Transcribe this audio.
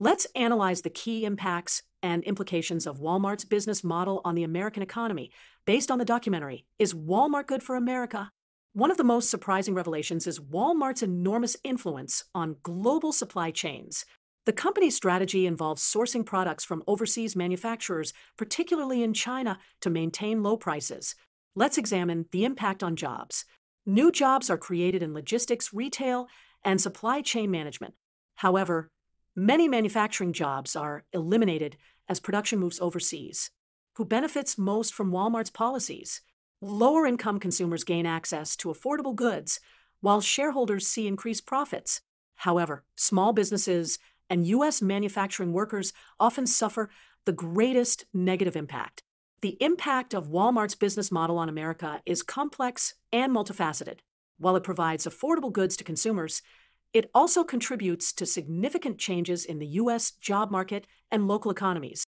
Let's analyze the key impacts and implications of Walmart's business model on the American economy based on the documentary Is Walmart Good for America? One of the most surprising revelations is Walmart's enormous influence on global supply chains. The company's strategy involves sourcing products from overseas manufacturers, particularly in China, to maintain low prices. Let's examine the impact on jobs. New jobs are created in logistics, retail, and supply chain management. However, many manufacturing jobs are eliminated as production moves overseas. Who benefits most from Walmart's policies? Lower income consumers gain access to affordable goods, while shareholders see increased profits. However, small businesses and U.S. manufacturing workers often suffer the greatest negative impact. The impact of Walmart's business model on America is complex and multifaceted. While it provides affordable goods to consumers, it also contributes to significant changes in the U.S. job market and local economies.